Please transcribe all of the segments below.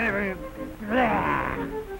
never. Blah.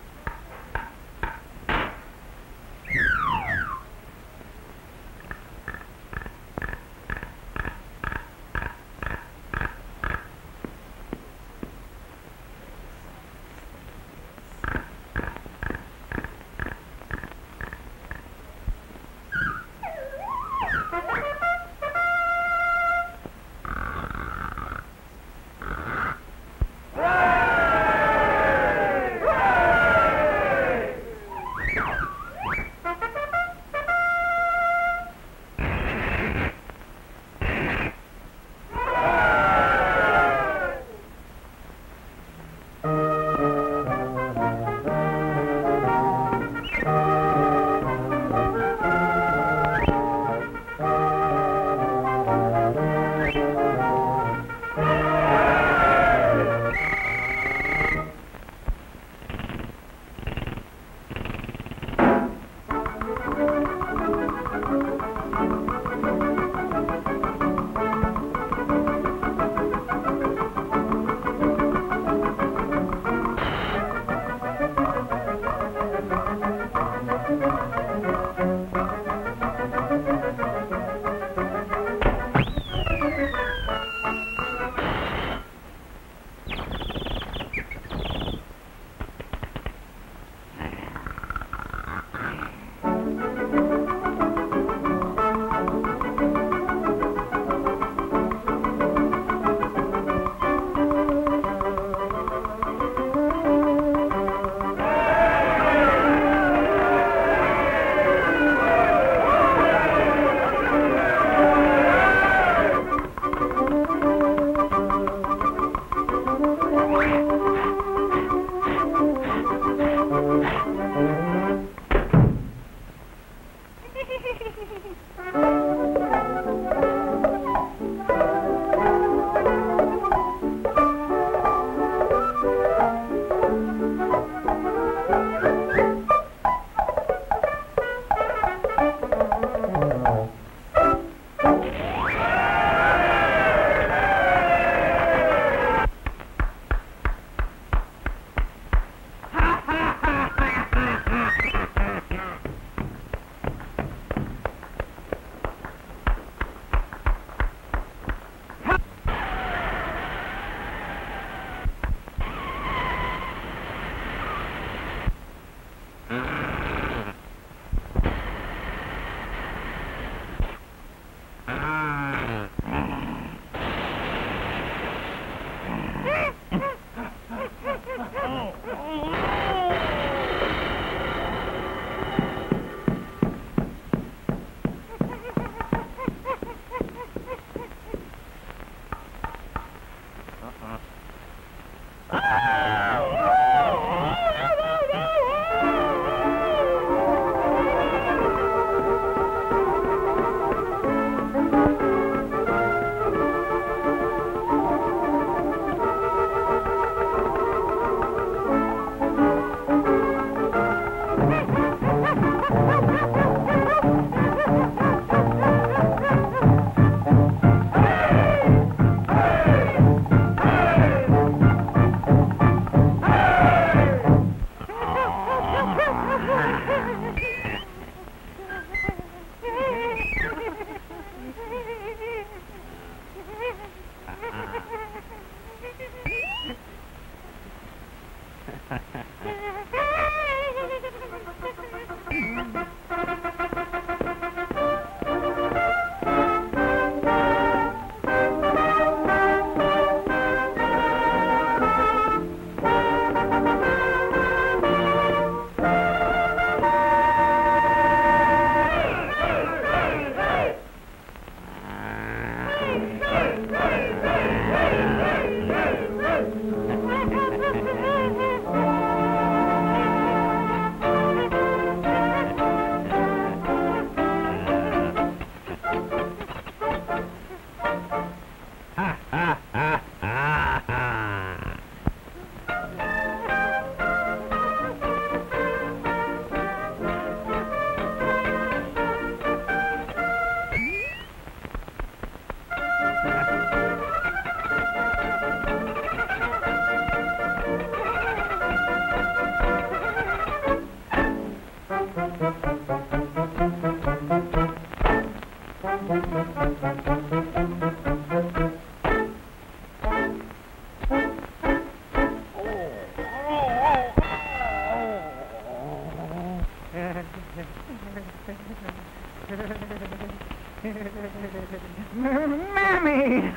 Uh-huh. Ah! Mammy!